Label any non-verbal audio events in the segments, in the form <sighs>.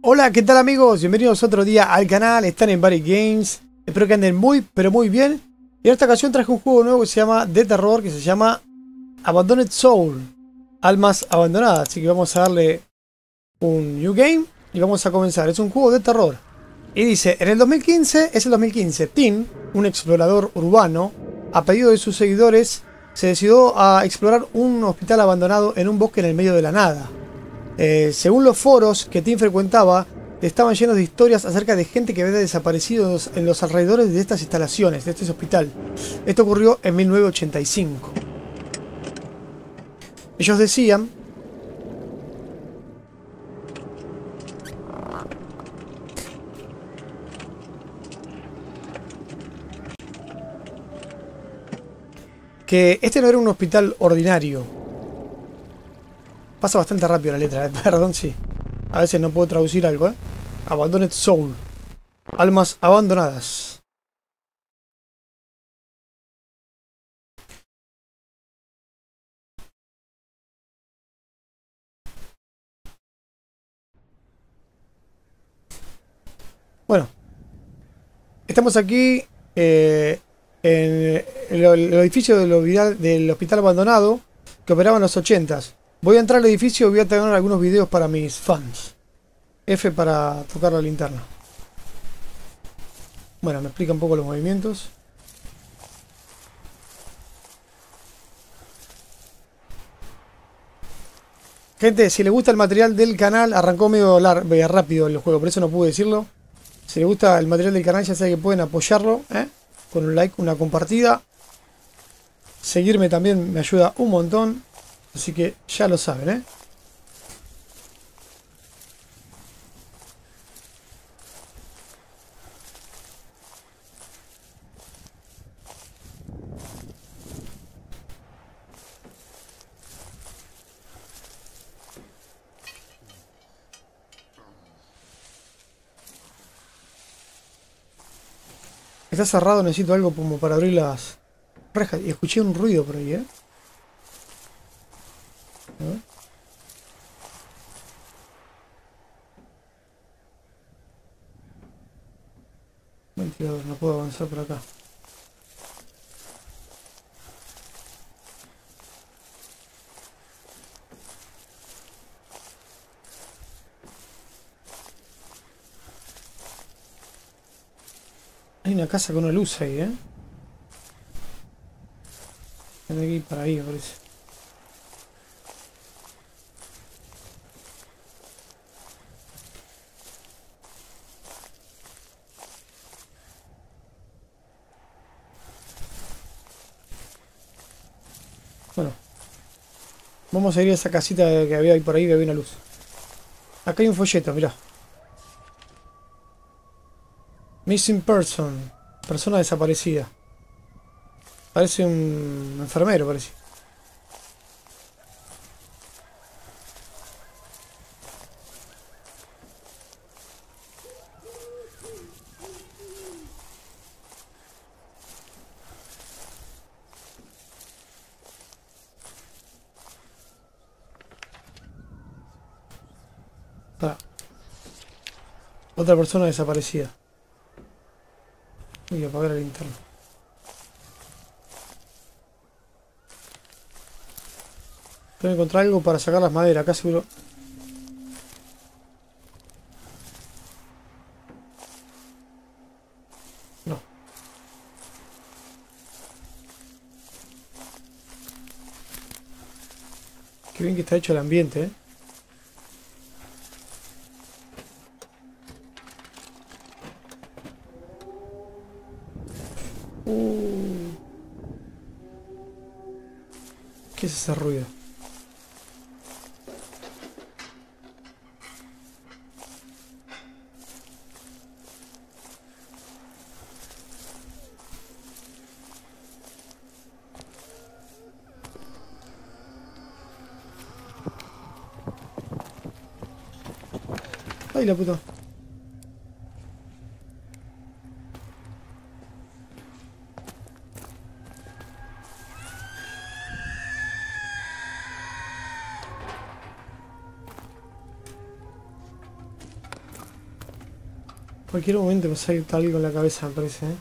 Hola, ¿qué tal amigos? Bienvenidos otro día al canal, están en Body Games. Espero que anden muy, pero muy bien. Y en esta ocasión traje un juego nuevo que se llama de terror, que se llama Abandoned Soul. Almas abandonadas. Así que vamos a darle un New Game y vamos a comenzar. Es un juego de terror. Y dice, en el 2015, es el 2015, Tim, un explorador urbano, a pedido de sus seguidores, se decidió a explorar un hospital abandonado en un bosque en el medio de la nada. Eh, según los foros que Tim frecuentaba, estaban llenos de historias acerca de gente que había desaparecido en los alrededores de estas instalaciones, de este hospital. Esto ocurrió en 1985. Ellos decían que este no era un hospital ordinario, Pasa bastante rápido la letra, eh. <laughs> perdón, sí. A veces no puedo traducir algo, ¿eh? Abandoned Soul. Almas abandonadas. Bueno. Estamos aquí eh, en el, edificio del, hospital abandonado que operaba en los 80s. Voy a entrar al edificio y voy a tener algunos videos para mis fans. F para tocar la linterna. Bueno, me explica un poco los movimientos. Gente, si les gusta el material del canal, arrancó medio rápido el juego, por eso no pude decirlo. Si les gusta el material del canal, ya saben que pueden apoyarlo ¿eh? con un like, una compartida. Seguirme también me ayuda un montón. Así que ya lo saben, ¿eh? Está cerrado, necesito algo como para abrir las rejas. Y escuché un ruido por ahí, ¿eh? No puedo avanzar por acá. Hay una casa con una luz ahí, ¿eh? Tiene que ir para ahí, parece. Bueno. Vamos a ir a esa casita que había ahí por ahí que había una luz. Acá hay un folleto, mirá. Missing person. Persona desaparecida. Parece un enfermero, parece. Otra persona desaparecida. Voy a apagar el interno. Tengo que encontrar algo para sacar las maderas, acá seguro. No. Qué bien que está hecho el ambiente, eh. Cualquier momento me sale algo en la cabeza, me parece, ¿eh?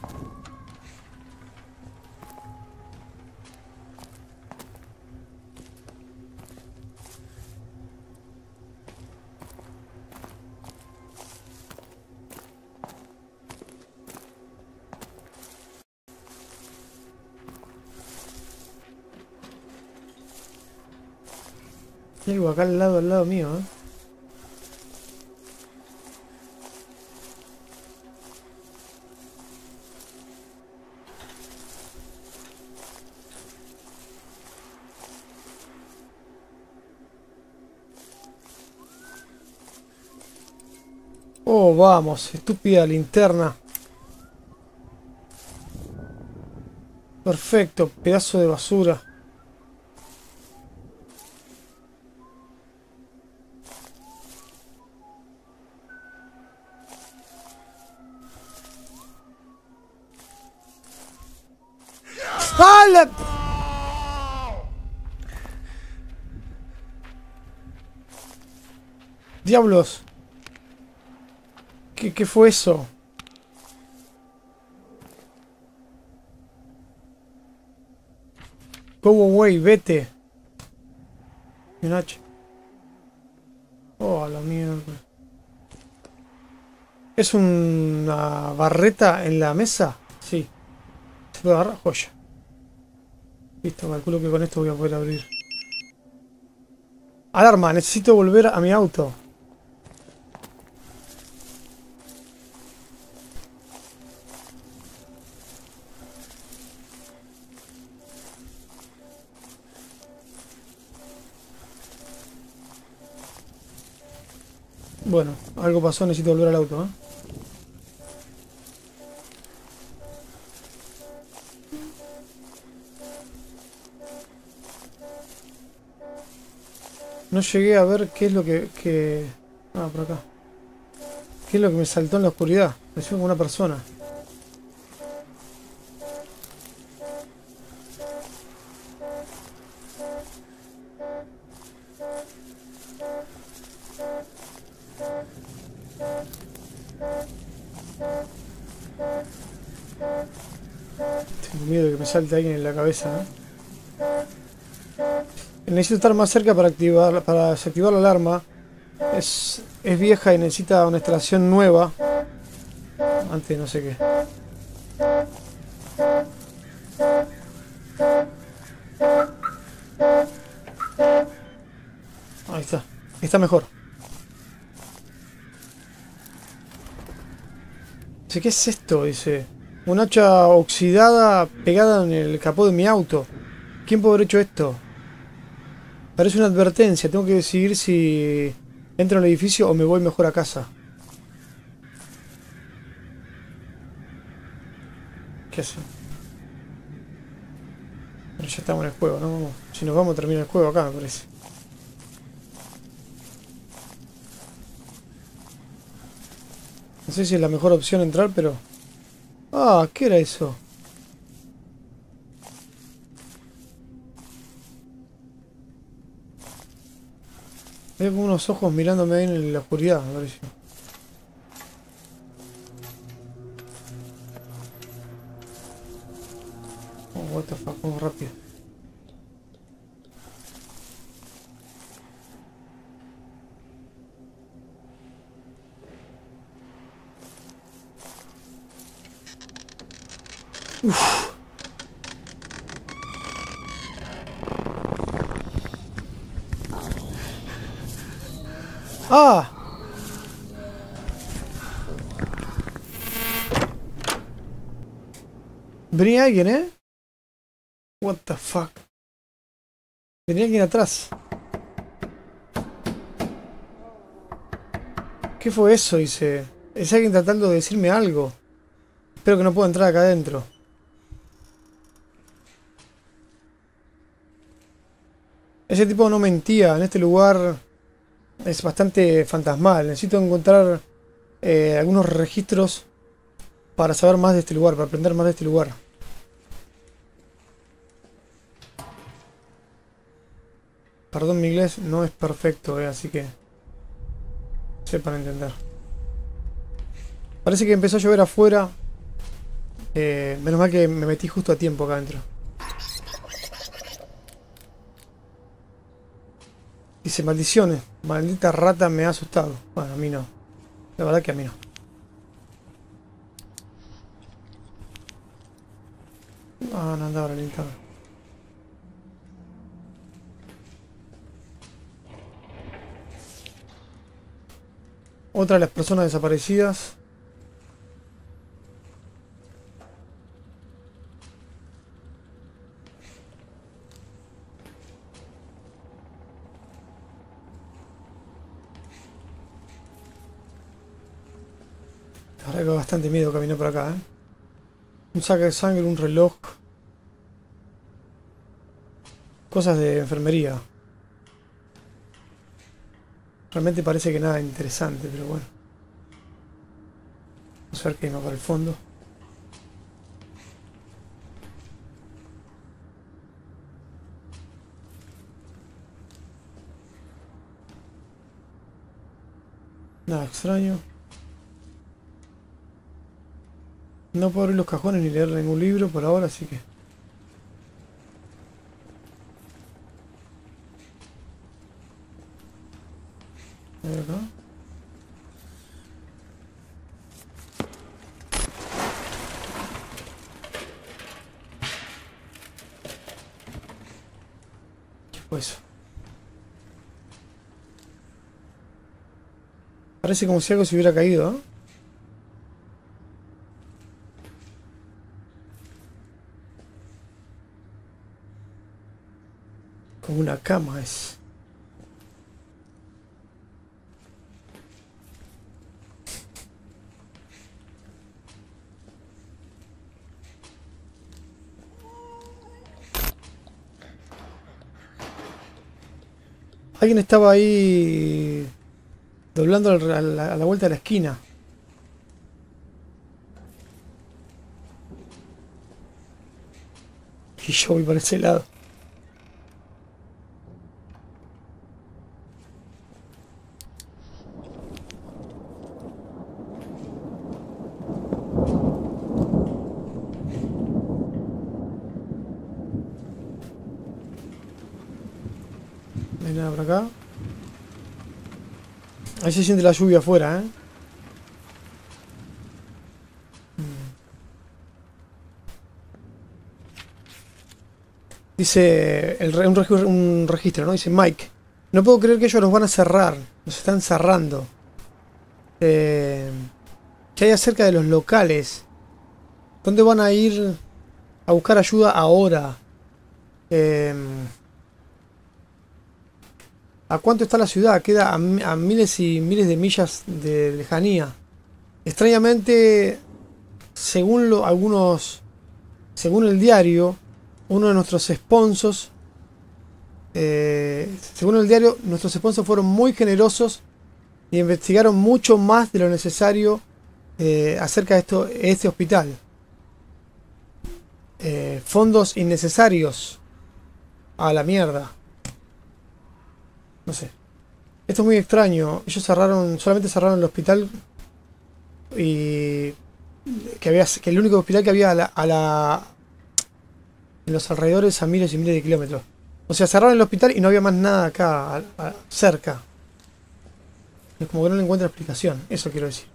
Hay algo acá al lado, al lado mío, ¿eh? Vamos, estúpida linterna. Perfecto, pedazo de basura. ¡Diablos! ¿Qué, fue eso? Go away, vete. H. Oh, la mierda. ¿Es una barreta en la mesa? Sí. ¿Se puede agarrar? Joya. Listo, calculo que con esto voy a poder abrir. Alarma, necesito volver a mi auto. Bueno, algo pasó, necesito volver al auto, ¿eh? No llegué a ver qué es lo que, que... Ah, por acá. ¿Qué es lo que me saltó en la oscuridad? Me como una persona. Salte alguien en la cabeza. ¿eh? Necesito estar más cerca para activar para desactivar la alarma. Es, es vieja y necesita una instalación nueva. Antes no sé qué. Ahí está. Está mejor. ¿qué es esto? Dice. Un hacha oxidada pegada en el capó de mi auto. ¿Quién puede haber hecho esto? Parece una advertencia. Tengo que decidir si entro en el edificio o me voy mejor a casa. ¿Qué hace? Pero ya estamos en el juego, ¿no? Si nos vamos a terminar el juego acá, me parece. No sé si es la mejor opción entrar, pero... Ah, ¿qué era eso? Veo como unos ojos mirándome ahí en la oscuridad, me pareció. Oh, what the fuck, vamos rápido. Uf. ¡Ah! Venía alguien, ¿eh? What the fuck. Venía alguien atrás. ¿Qué fue eso? Dice. Es alguien tratando de decirme algo. Espero que no pueda entrar acá adentro. Ese tipo no mentía. En este lugar es bastante fantasmal. Necesito encontrar eh, algunos registros para saber más de este lugar, para aprender más de este lugar. Perdón, mi inglés no es perfecto, eh, así que sepan entender. Parece que empezó a llover afuera. Eh, menos mal que me metí justo a tiempo acá adentro. Dice maldiciones. Maldita rata me ha asustado. Bueno, a mí no. La verdad que a mí no. Ah, no andaba la linterna. Otra de las personas desaparecidas. Ahora que bastante miedo caminar por acá, ¿eh? Un saco de sangre, un reloj. Cosas de enfermería. Realmente parece que nada interesante, pero bueno. Vamos a ver qué hay más para el fondo. Nada extraño. No puedo abrir los cajones ni leer ningún libro por ahora, así que... ¿Qué fue eso? Parece como si algo se hubiera caído, ¿no? Como una cama es. Alguien estaba ahí doblando a la vuelta de la esquina. Y yo voy por ese lado. Se siente la lluvia afuera, ¿eh? Dice el un registro, ¿no? Dice Mike. No puedo creer que ellos nos van a cerrar. Nos están cerrando. Eh, ¿Qué hay acerca de los locales? ¿Dónde van a ir a buscar ayuda ahora? Eh, ¿A cuánto está la ciudad? Queda a, mi- a miles y miles de millas de lejanía. Extrañamente, según algunos, según el diario, uno de nuestros sponsors, eh, según el diario, nuestros sponsors fueron muy generosos y investigaron mucho más de lo necesario eh, acerca de esto, este hospital. Eh, fondos innecesarios. A la mierda. No sé. Esto es muy extraño. Ellos cerraron, solamente cerraron el hospital y que había que el único hospital que había a la, a la- en los alrededores a miles y miles de kilómetros. O sea, cerraron el hospital y no había más nada acá cerca. Es como que no le encuentro explicación. Eso quiero decir.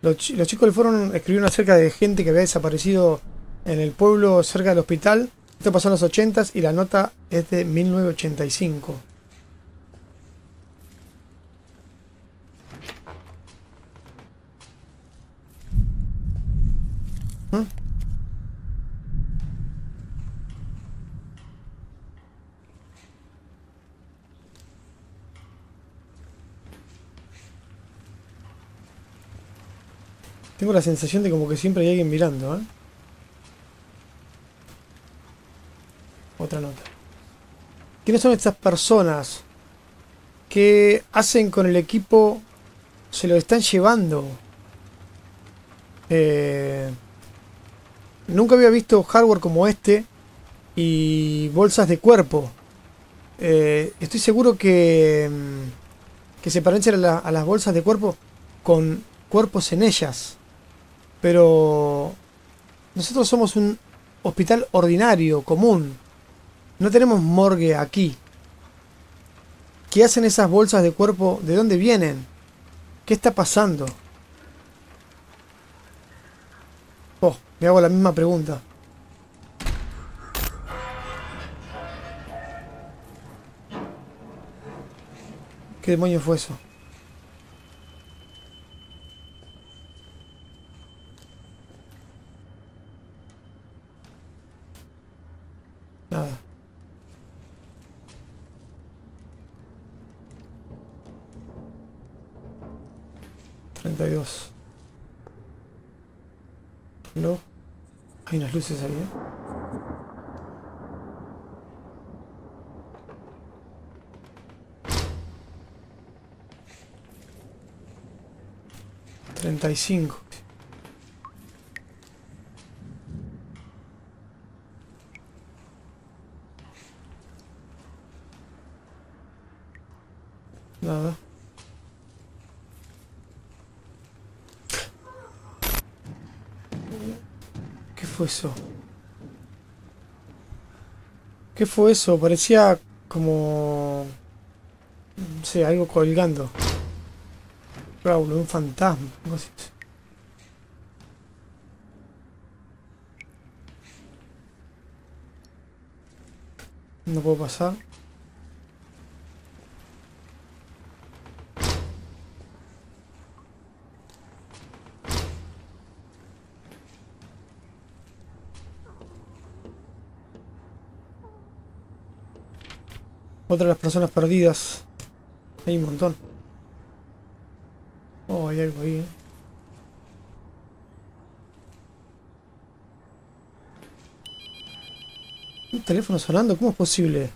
Los, los chicos del foro escribieron acerca de gente que había desaparecido en el pueblo cerca del hospital. Esto pasó en los 80 y la nota es de 1985. ¿Mm? Tengo la sensación de como que siempre hay alguien mirando, ¿eh? Otra nota. ¿Quiénes son estas personas que hacen con el equipo? Se lo están llevando. Eh, nunca había visto hardware como este y bolsas de cuerpo. Eh, estoy seguro que mm, que se parecen a las bolsas de cuerpo con cuerpos en ellas. Pero nosotros somos un hospital ordinario, común. No tenemos morgue aquí. ¿Qué hacen esas bolsas de cuerpo? ¿De dónde vienen? ¿Qué está pasando? Oh, me hago la misma pregunta. ¿Qué demonio fue eso? 32. No. Hay unas luces ahí, ¿eh? Treinta y cinco. Nada. Fue eso? ¿Qué fue eso? Parecía como... No sé, algo colgando. Raúl, un fantasma. No puedo pasar. Otra de las personas perdidas. Hay un montón. Oh, hay algo ahí, eh. Un teléfono sonando, ¿cómo es posible?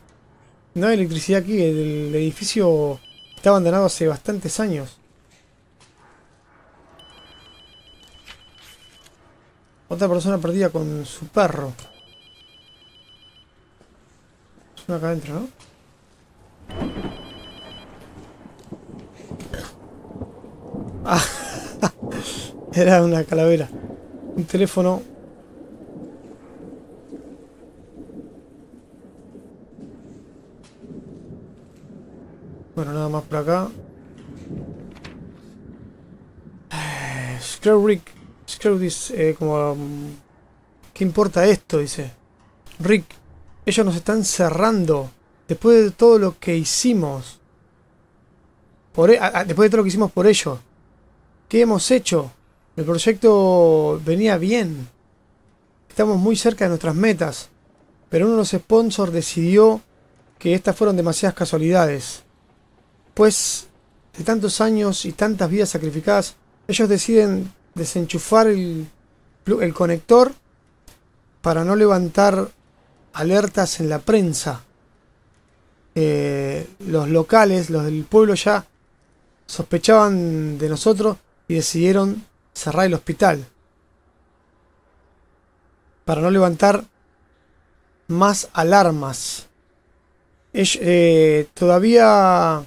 No hay electricidad aquí, el edificio está abandonado hace bastantes años. Otra persona perdida con su perro. Es una acá adentro, ¿no? Ah, <laughs> era una calavera. Un teléfono. Bueno, nada más por acá. Eh, Screw Rick. Screw dice, eh, como... um, ¿Qué importa esto? Dice. Rick, ellos nos están cerrando. Después de todo lo que hicimos. Por, e- después de todo lo que hicimos por ellos. ¿Qué hemos hecho? El proyecto venía bien. Estamos muy cerca de nuestras metas. Pero uno de los sponsors decidió que estas fueron demasiadas casualidades. Pues, de tantos años y tantas vidas sacrificadas, ellos deciden desenchufar el, conector para no levantar alertas en la prensa. Eh, los locales, los del pueblo ya sospechaban de nosotros y decidieron cerrar el hospital para no levantar más alarmas. Ell- eh, todavía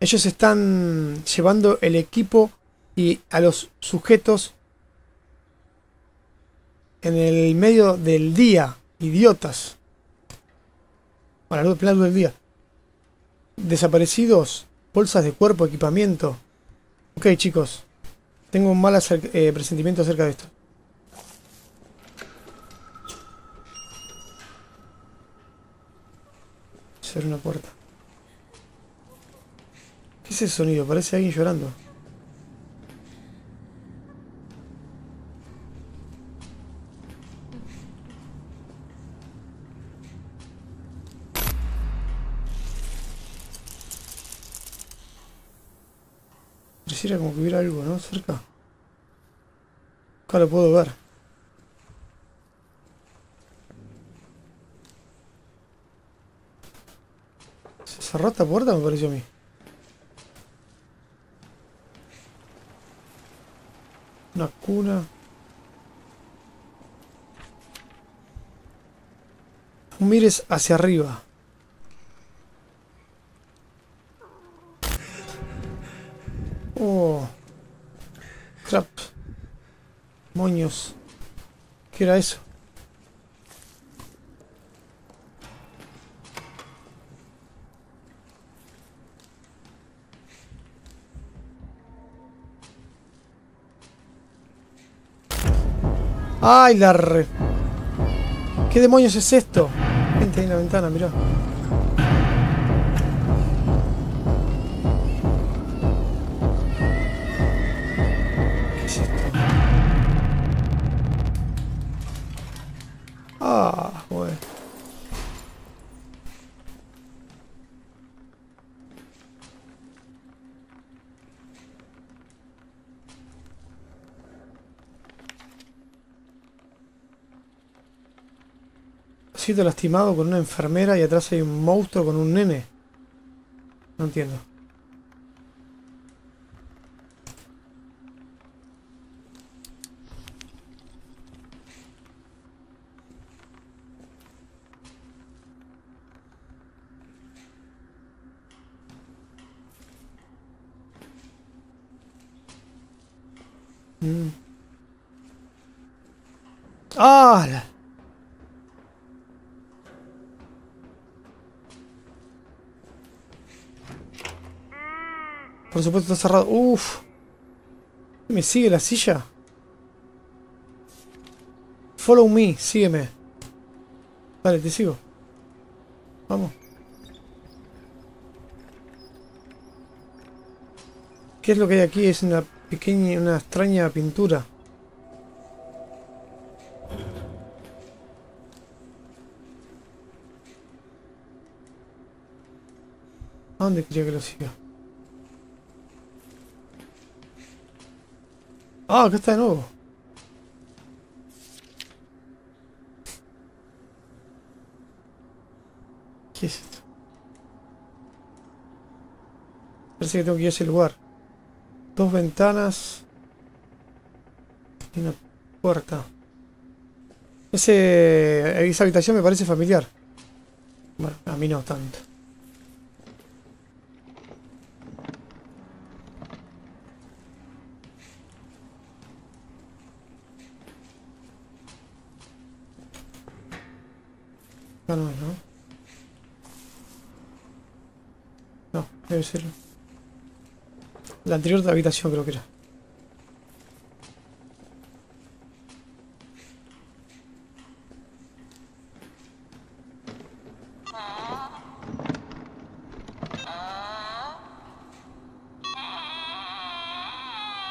ellos están llevando el equipo y a los sujetos en el medio del día, idiotas. Plena luz del día. Desaparecidos, bolsas de cuerpo, equipamiento. Ok, chicos. Tengo un mal acer- eh, presentimiento acerca de esto. Ser una puerta. ¿Qué es ese sonido? Parece alguien llorando. Pareciera como que hubiera algo, ¿no? Cerca. Acá lo puedo ver. ¿Se cerró esta puerta? Me pareció a mí. Una cuna. Mires hacia arriba. ¿Qué era eso? ¡Ay, la re... ¿Qué demonios es esto? Gente ahí en la ventana, mirá. Lastimado con una enfermera y atrás hay un monstruo con un nene. No entiendo. ¡Ah! Por supuesto está cerrado. Uf. ¿Me sigue la silla? Follow me, sígueme. Vale, te sigo. Vamos. ¿Qué es lo que hay aquí? Es una pequeña, una extraña pintura. ¿A dónde quería que lo siga? Ah, acá está de nuevo. ¿Qué es esto? Parece que tengo que ir a ese lugar. Dos ventanas. Y una puerta. Ese, esa habitación me parece familiar. Bueno, a mí no tanto. No, no. Debe ser. La anterior habitación creo que era.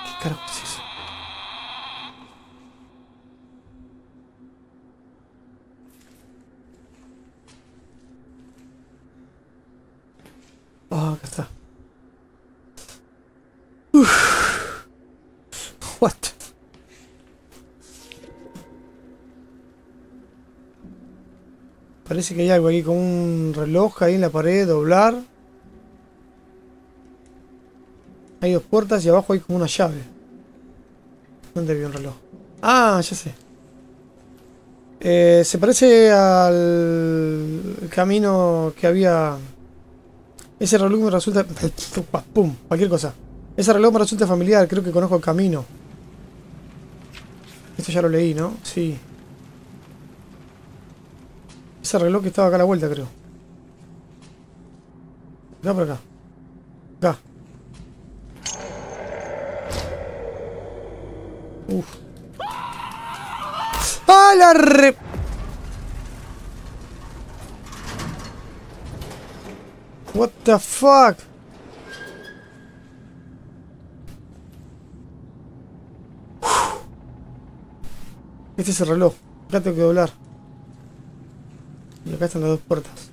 ¿Qué carajo es eso? Ah, acá está. Uf. What? Parece que hay algo ahí con un reloj ahí en la pared, doblar. Hay dos puertas y abajo hay como una llave. ¿Dónde había un reloj? Ah, ya sé. Eh, se parece al camino que había ese reloj me resulta... <laughs> ¡Pum! Cualquier cosa. Ese reloj me resulta familiar, creo que conozco el camino. Esto ya lo leí, ¿no? Sí. Ese reloj que estaba acá a la vuelta, creo. Acá por acá. Acá. Uf. ¡Ah, la re... What the fuck? Este es el reloj. Acá tengo que doblar. Acá están las dos puertas.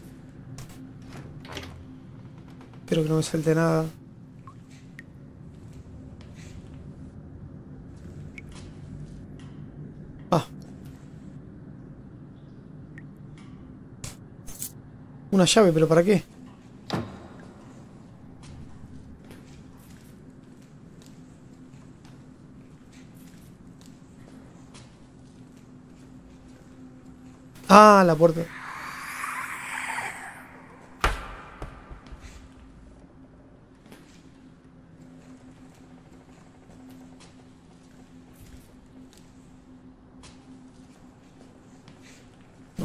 Espero que no me salte nada. Ah. Una llave, pero ¿para qué? Ah, la puerta.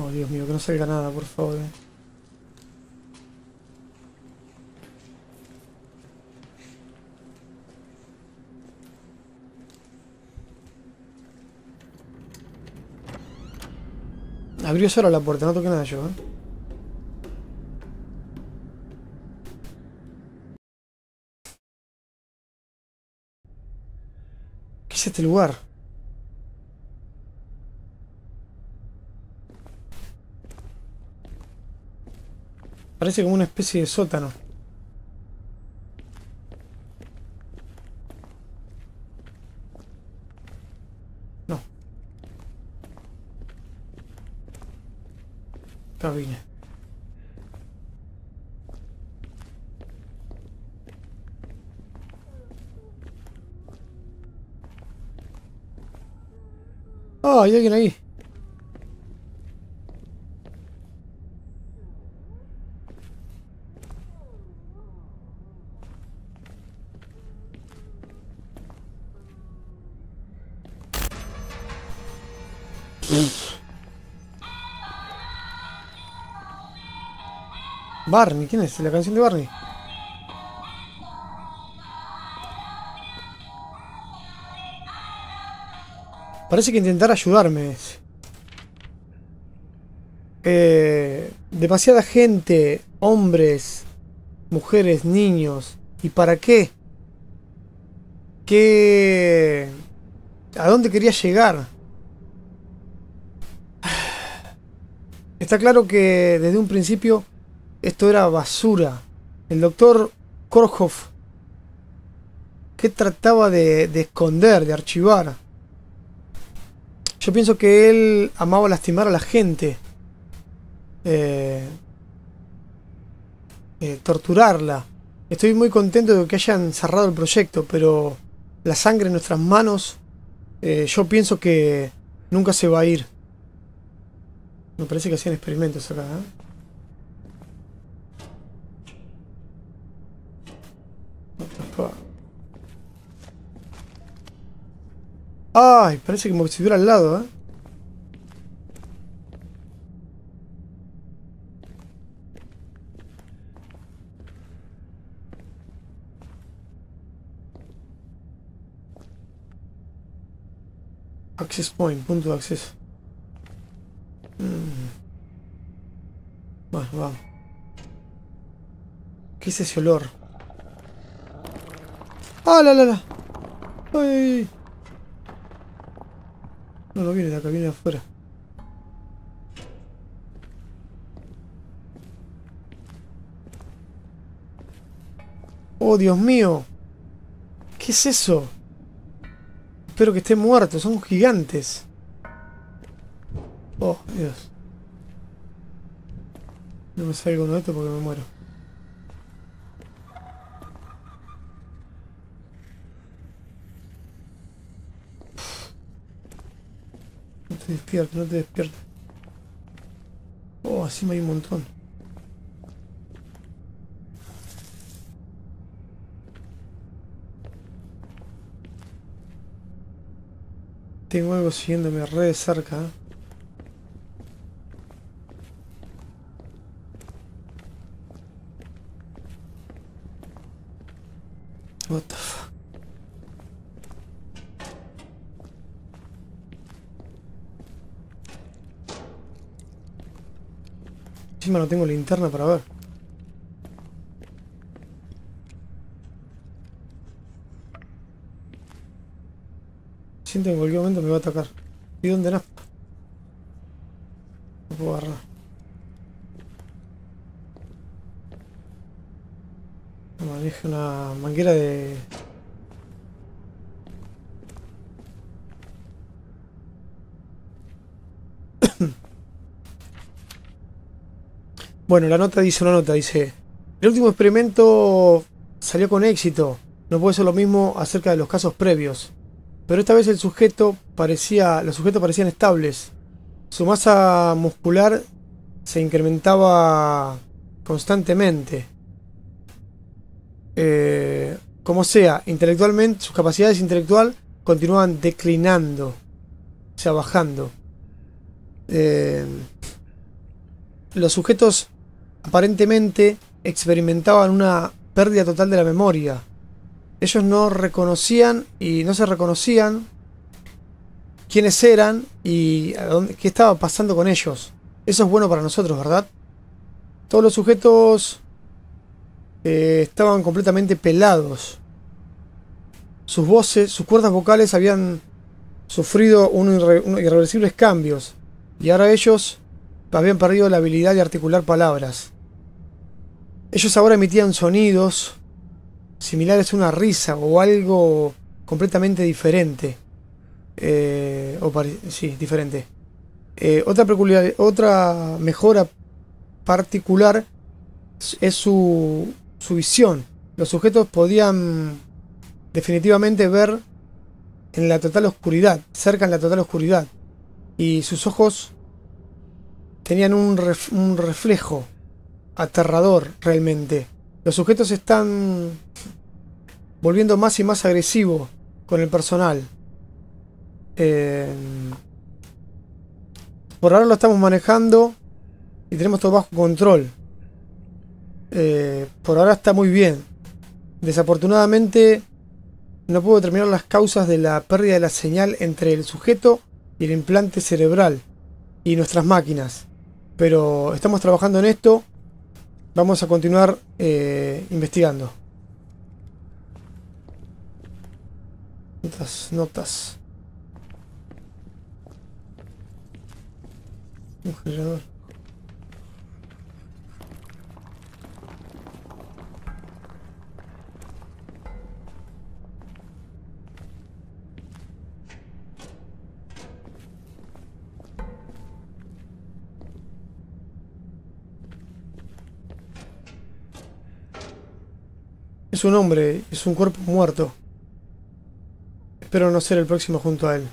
Oh, Dios mío, que no salga nada, por favor. Abrió sola la puerta, no toqué nada yo, ¿eh? ¿Qué es este lugar? Parece como una especie de sótano. No. Cabina. Oh, hay alguien ahí. Barney, ¿quién es? La canción de Barney. Parece que intentar ayudarme. Eh, demasiada gente, hombres, mujeres, niños. ¿Y para qué? ¿Qué? ¿A dónde quería llegar? <sighs> Está claro que desde un principio esto era basura. El doctor Korhoff, ¿qué trataba de, de esconder, de archivar? Yo pienso que él amaba lastimar a la gente. Eh, eh, torturarla. Estoy muy contento de que hayan cerrado el proyecto, pero la sangre en nuestras manos, eh, yo pienso que nunca se va a ir. Me parece que hacían experimentos acá. ¿eh? What the Ay, parece como que estuviera al lado, ¿eh? Access point, punto de acceso. Mm. Vamos. ¿Qué es ese olor? ¡Ah, la, la, la! ¡Ay! No, no viene de acá, viene de afuera. ¡Oh, Dios mío! ¿Qué es eso? Espero que esté muerto, son gigantes. Oh, Dios. No me salgo de esto porque me muero. Te despiertes, no te despiertes. Oh, así me hay un montón. Tengo algo siguiéndome re cerca. ¿eh? What the fuck? Encima no tengo linterna para ver. Siento que en cualquier momento me va a atacar. ¿Y dónde no? No puedo agarrar. Maneja una manguera de... Bueno, la nota dice una nota, dice... El último experimento salió con éxito. No puede ser lo mismo acerca de los casos previos. Pero esta vez el sujeto parecía... Los sujetos parecían estables. Su masa muscular se incrementaba constantemente. Eh, como sea, intelectualmente, sus capacidades intelectual continuaban declinando. O sea, bajando. Eh, los sujetos aparentemente experimentaban una pérdida total de la memoria. Ellos no reconocían y no se reconocían quiénes eran y qué estaba pasando con ellos. Eso es bueno para nosotros, ¿verdad? Todos los sujetos eh, estaban completamente pelados. Sus voces, sus cuerdas vocales habían sufrido unos irreversibles cambios y ahora ellos habían perdido la habilidad de articular palabras. Ellos ahora emitían sonidos similares a una risa o algo completamente diferente. Eh, o sí, diferente. Eh, otra, peculiar otra mejora particular es su, su visión. Los sujetos podían definitivamente ver en la total oscuridad, cerca en la total oscuridad. Y sus ojos tenían un, un reflejo aterrador realmente. Los sujetos están volviendo más y más agresivos con el personal. Eh, por ahora lo estamos manejando y tenemos todo bajo control. Eh, por ahora está muy bien. Desafortunadamente no puedo determinar las causas de la pérdida de la señal entre el sujeto y el implante cerebral y nuestras máquinas. Pero estamos trabajando en esto. Vamos a continuar eh, investigando. Notas, notas. Un generador. Es un hombre, es un cuerpo muerto. Espero no ser el próximo junto a él.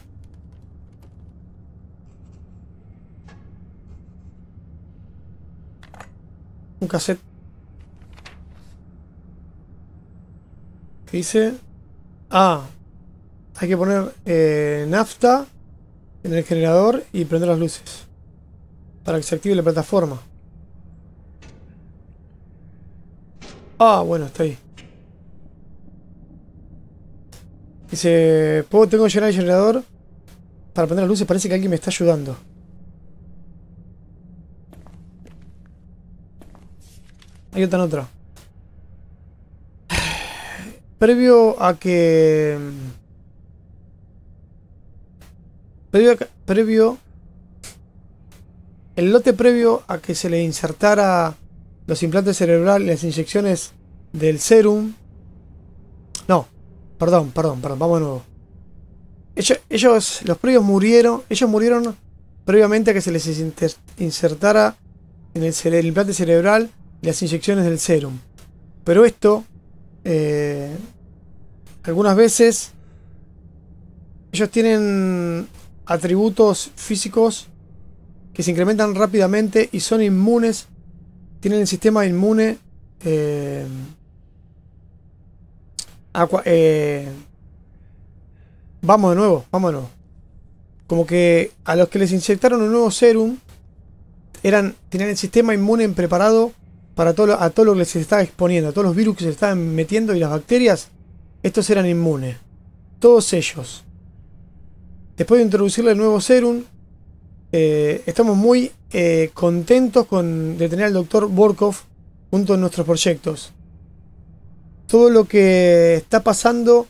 Un cassette. ¿Qué dice? Ah, hay que poner eh, nafta en el generador y prender las luces. Para que se active la plataforma. Ah, bueno, está ahí. Dice, ¿puedo, tengo que llenar el generador para prender las luces? Parece que alguien me está ayudando. Hay otra otra. <sighs> Previo a que... Previo, a previo... El lote previo a que se le insertara los implantes cerebrales, las inyecciones del serum... No, perdón, perdón, perdón, vamos de nuevo. Ellos, ellos, los previos murieron, ellos murieron previamente a que se les insertara en el implante cerebral las inyecciones del serum. Pero esto, eh, algunas veces, ellos tienen atributos físicos que se incrementan rápidamente y son inmunes, tienen el sistema inmune eh, eh, vamos de nuevo, vamos de nuevo. Como que a los que les inyectaron un nuevo serum, eran, tenían el sistema inmune preparado para todo, a todo lo que les estaba exponiendo, a todos los virus que se estaban metiendo y las bacterias, estos eran inmunes. Todos ellos. Después de introducirle el nuevo serum, eh, estamos muy eh, contentos con, de tener al doctor Borkov junto a nuestros proyectos. Todo lo que está pasando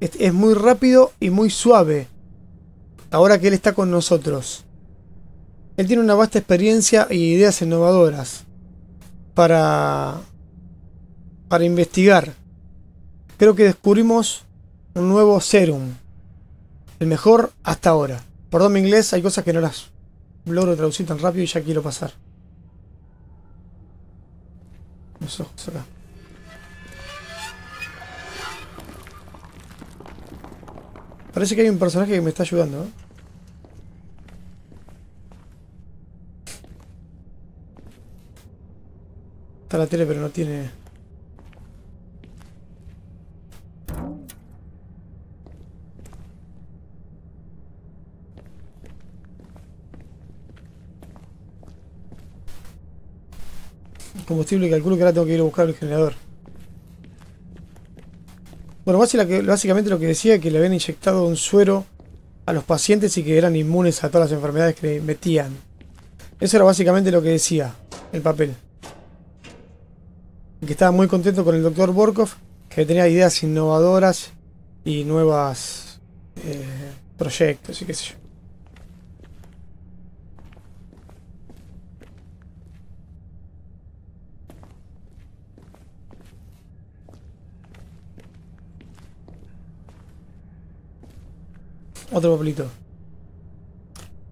es, muy rápido y muy suave. Ahora que él está con nosotros. Él tiene una vasta experiencia y ideas innovadoras para, para investigar. Creo que descubrimos un nuevo serum. El mejor hasta ahora. Perdón mi inglés, hay cosas que no las logro traducir tan rápido y ya quiero pasar. Los ojos acá. Parece que hay un personaje que me está ayudando, ¿eh? Está la tele pero no tiene... combustible calculo que ahora tengo que ir a buscar el generador. Bueno, básicamente lo que decía que le habían inyectado un suero a los pacientes y que eran inmunes a todas las enfermedades que metían. Eso era básicamente lo que decía el papel. que estaba muy contento con el doctor Borkov, que tenía ideas innovadoras y nuevas eh, proyectos y qué sé yo. Otro papelito.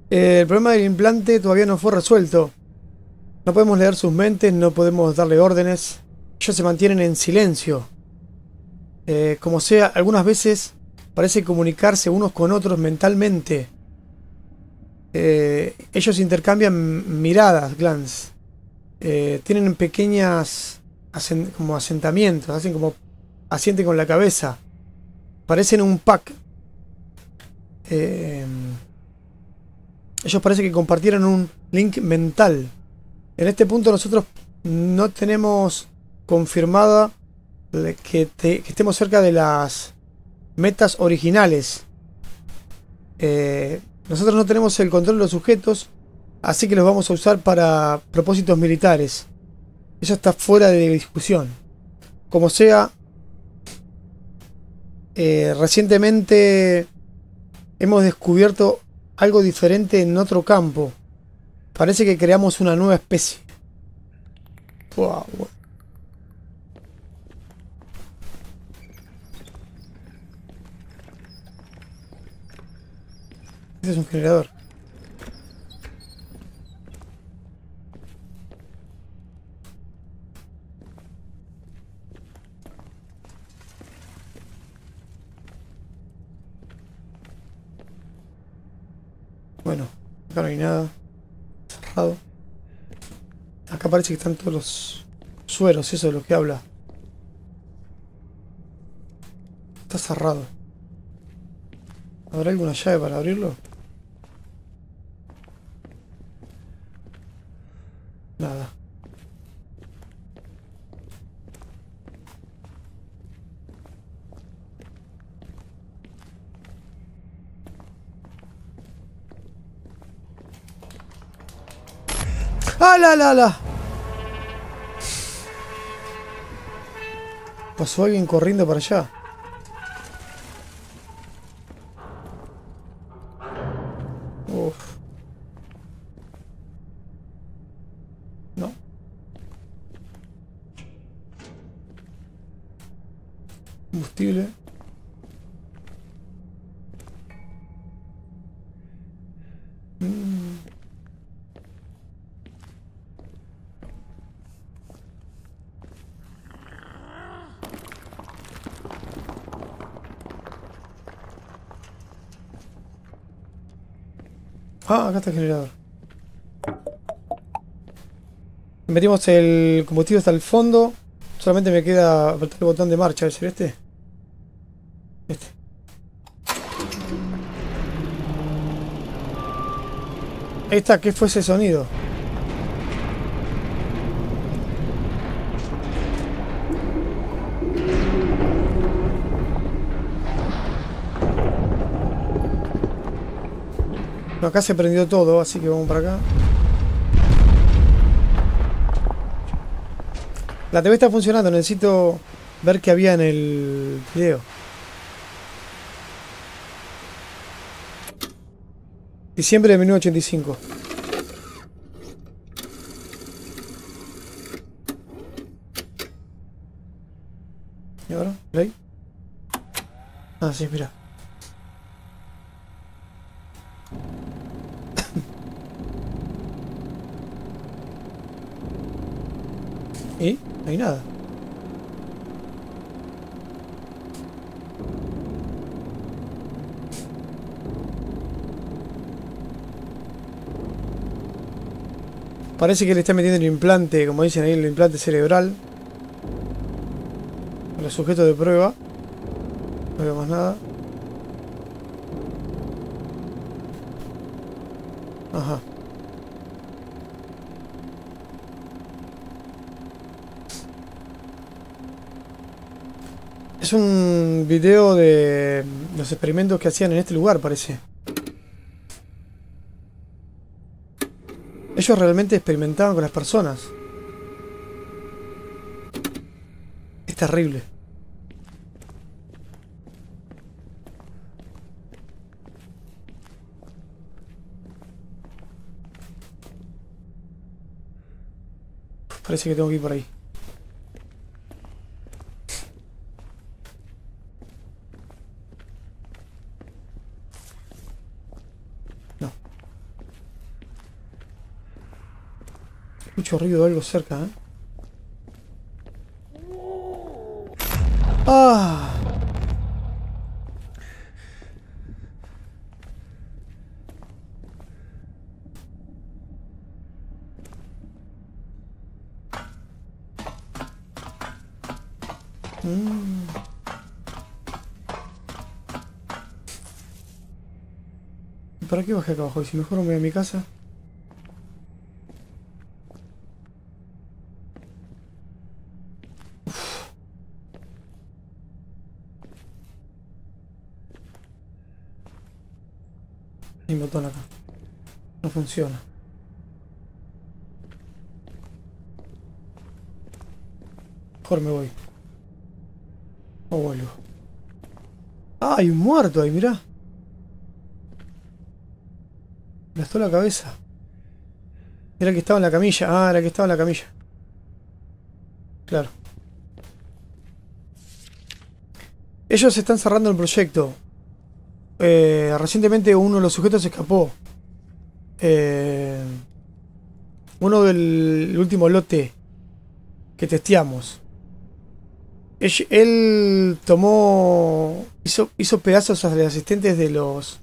el problema del implante todavía no fue resuelto. No podemos leer sus mentes, no podemos darle órdenes. Ellos se mantienen en silencio. Eh, como sea, algunas veces parece comunicarse unos con otros mentalmente. Eh, ellos intercambian miradas, glance. Eh, tienen pequeñas como asentamientos, hacen como asiente con la cabeza. Parecen un pack eh, ellos parece que compartieron un link mental. En este punto nosotros no tenemos confirmada que, estemos cerca de las metas originales. Eh, nosotros no tenemos el control de los sujetos, así que los vamos a usar para propósitos militares. Eso está fuera de discusión. Como sea, eh, recientemente hemos descubierto algo diferente en otro campo. Parece que creamos una nueva especie. Wow. Este es un generador. Bueno, acá no hay nada. Cerrado. Acá parece que están todos los sueros, eso de lo que habla. Está cerrado. ¿Habrá alguna llave para abrirlo? Nada. Pasó alguien corriendo para allá. Uf. No. Combustible. Ah, acá está el generador. Metimos el combustible hasta el fondo. Solamente me queda apretar el botón de marcha. ¿Es este? Este. Ahí está, ¿qué fue ese sonido? Acá se prendió todo, así que vamos para acá. La TV está funcionando, necesito ver qué había en el video. Diciembre de 1985. ¿Y ahora? ¿Play? Ah, sí, mira. ¿Y? No hay nada. Parece que le está metiendo el implante, como dicen ahí, el implante cerebral. A los sujetos de prueba. No veo más nada. Es un video de los experimentos que hacían en este lugar, parece. Ellos realmente experimentaban con las personas. Es terrible. Parece que tengo que ir por ahí. Escucho ruido de algo cerca, ¿eh? Ah. Mm. ¿Y ¿Para qué bajé acá abajo? ¿Y si mejor me voy a mi casa? No funciona. Mejor me voy. O vuelvo. Ah, hay un muerto ahí, mirá. Gastó la cabeza. Era el que estaba en la camilla. Ah, era el que estaba en la camilla. Claro. Ellos están cerrando el proyecto. Eh, recientemente uno de los sujetos escapó. Eh, uno del último lote que testeamos. Él, tomó. Hizo, hizo pedazos a los asistentes de los.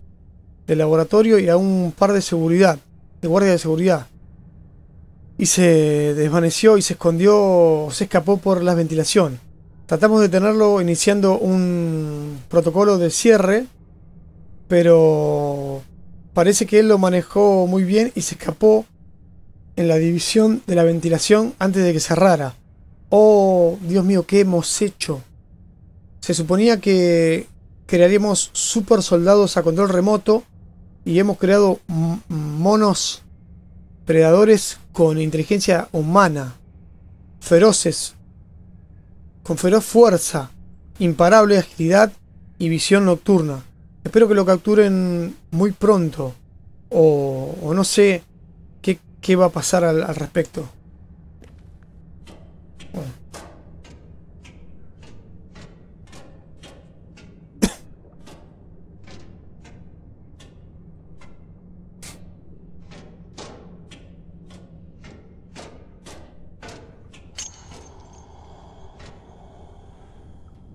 del laboratorio y a un par de seguridad. de guardia de seguridad. Y se desvaneció y se escondió. se escapó por la ventilación. Tratamos de tenerlo iniciando un protocolo de cierre. Pero. parece que él lo manejó muy bien y se escapó en la división de la ventilación antes de que cerrara. Oh, Dios mío, ¿qué hemos hecho? Se suponía que crearíamos super soldados a control remoto y hemos creado monos predadores con inteligencia humana, feroces, con feroz fuerza, imparable agilidad y visión nocturna. Espero que lo capturen muy pronto o, no sé qué, qué, va a pasar al, al respecto. <coughs>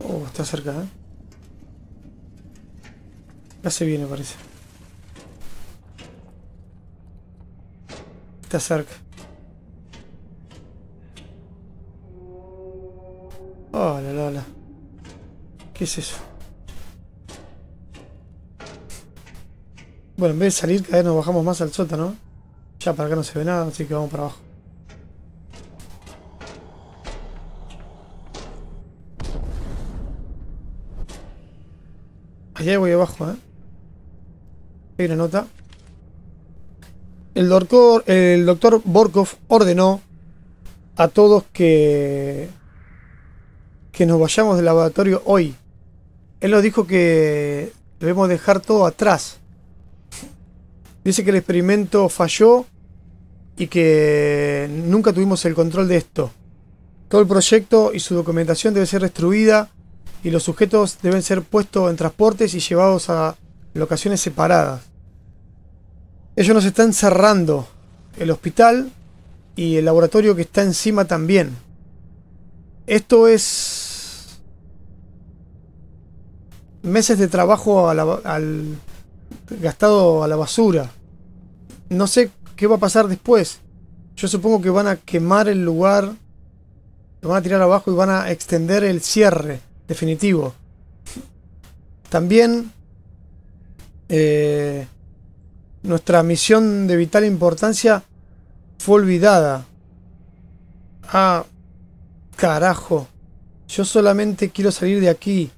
Oh, está cerca, ¿eh? Ya se viene, parece. Está cerca. Oh, la la la. ¿Qué es eso? Bueno, en vez de salir, cada vez nos bajamos más al sótano. Ya para acá no se ve nada, así que vamos para abajo. Allá voy abajo, ¿eh? Hay una nota. El doctor, el doctor Borkov ordenó a todos que que nos vayamos del laboratorio hoy. Él nos dijo que debemos dejar todo atrás. Dice que el experimento falló y que nunca tuvimos el control de esto. Todo el proyecto y su documentación debe ser destruida y los sujetos deben ser puestos en transportes y llevados a locaciones separadas. Ellos nos están cerrando el hospital y el laboratorio que está encima también. Esto es meses de trabajo a la, al gastado a la basura. No sé qué va a pasar después. Yo supongo que van a quemar el lugar, lo van a tirar abajo y van a extender el cierre definitivo. También eh, nuestra misión de vital importancia fue olvidada. Ah, carajo. Yo solamente quiero salir de aquí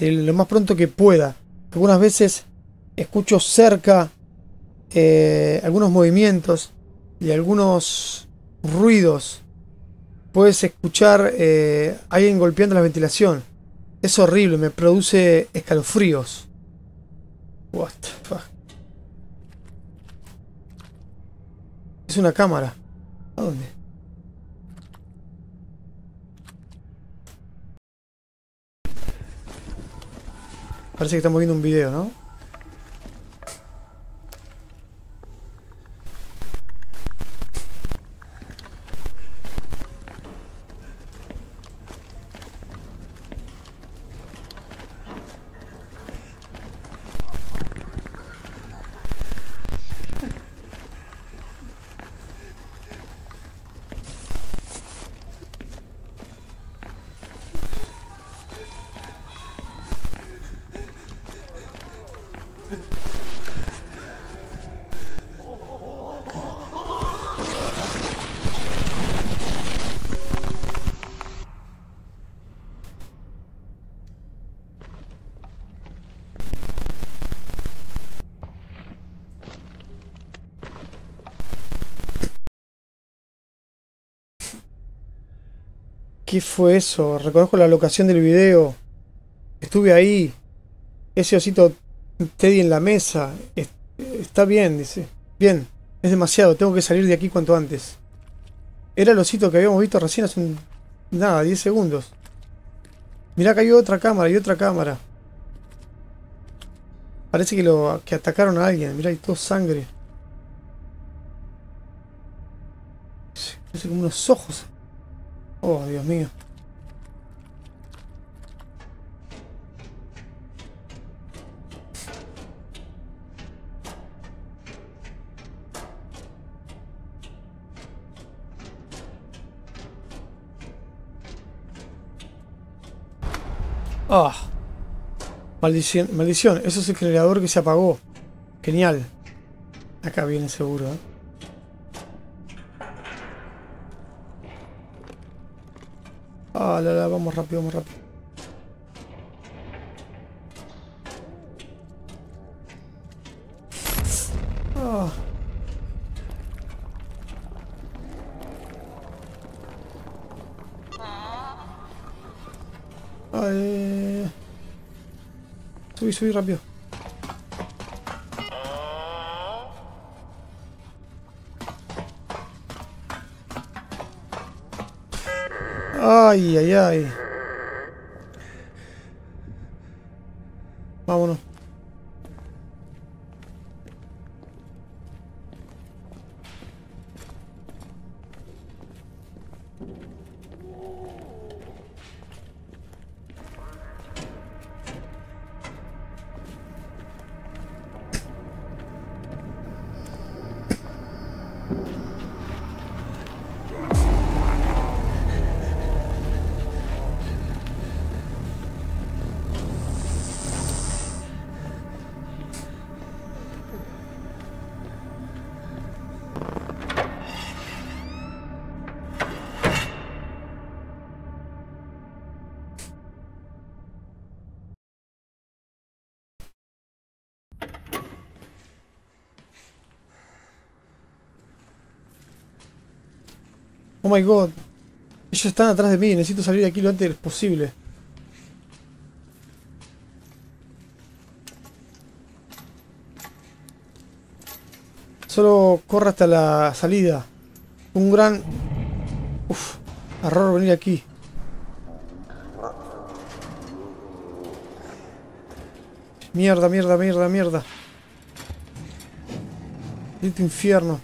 lo más pronto que pueda. Algunas veces escucho cerca eh, algunos movimientos y algunos ruidos. Puedes escuchar eh, alguien golpeando la ventilación. Es horrible, me produce escalofríos. What the fuck? Es una cámara. ¿A dónde? Parece que estamos viendo un video, ¿no? ¿Qué fue eso? Reconozco la locación del video. Estuve ahí. Ese osito Teddy en la mesa. Está bien, dice. Bien, es demasiado. Tengo que salir de aquí cuanto antes. Era el osito que habíamos visto recién hace un... Nada, 10 segundos. Mirá que hay otra cámara y otra cámara. Parece que lo que atacaron a alguien. Mirá, hay todo sangre. Parece como unos ojos. Oh, Dios mío. Ah. Maldición, maldición. Eso es el generador que se apagó. Genial. Acá viene seguro, ¿eh? Ah, la, la, vamos rápido, vamos rápido. Ah. Ay. Subí, subí rápido. Ay, ay, ay. My god. Ellos están atrás de mí. Necesito salir de aquí lo antes posible. Solo corre hasta la salida. Un gran... Uf, error venir aquí. Mierda, mierda, mierda, mierda. Este infierno.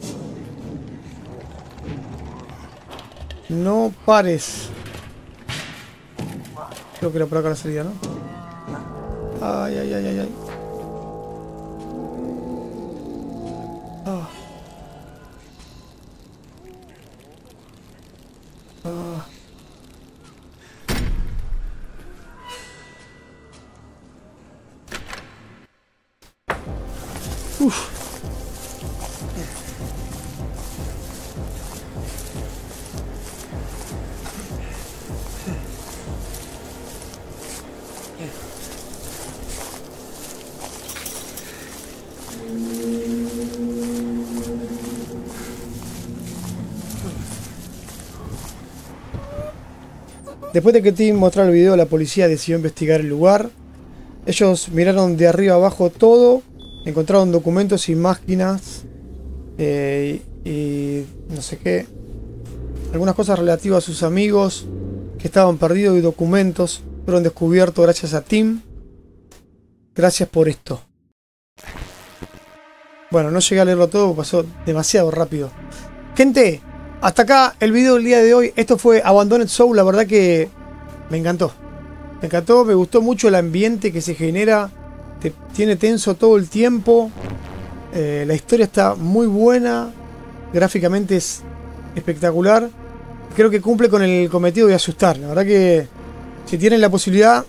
No pares. Creo que era por acá la salida, ¿no? Ay, ay, ay, ay, ay. Ah. Ah. Uf. Después de que Tim mostrara el video, la policía decidió investigar el lugar. Ellos miraron de arriba abajo todo, encontraron documentos y máquinas eh, y no sé qué. Algunas cosas relativas a sus amigos que estaban perdidos y documentos fueron descubiertos gracias a Tim. Gracias por esto. Bueno, no llegué a leerlo todo, pasó demasiado rápido. Gente, hasta acá el video del día de hoy. Esto fue Abandoned Soul, la verdad que me encantó. Me encantó, me gustó mucho el ambiente que se genera. Tiene tenso todo el tiempo. Eh, la historia está muy buena. Gráficamente es espectacular. Creo que cumple con el cometido de asustar. La verdad que si tienen la posibilidad,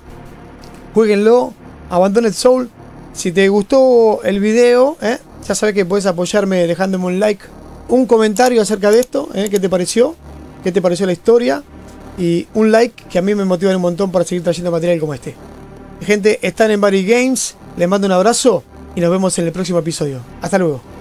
jueguenlo. Abandoned Soul. Si te gustó el video, ¿eh? ya sabes que puedes apoyarme dejándome un like, un comentario acerca de esto. ¿eh? ¿Qué te pareció? ¿Qué te pareció la historia? Y un like que a mí me motiva un montón para seguir trayendo material como este. Gente, están en Body Games. Les mando un abrazo y nos vemos en el próximo episodio. Hasta luego.